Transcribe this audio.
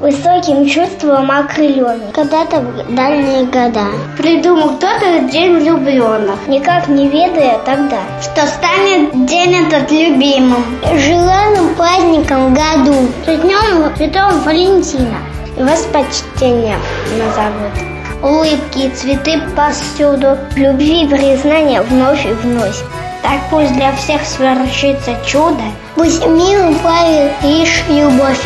высоким чувством окрыленный. Когда-то в дальние года придумал кто-то день влюбленных, никак не ведая тогда, что станет день этот любимым. Желанным праздником в году, с днем Святого Валентина. И вас почтением назовут. Улыбки и цветы повсюду, любви и признания вновь и вновь. Так пусть для всех свершится чудо, пусть мир правит лишь любовь.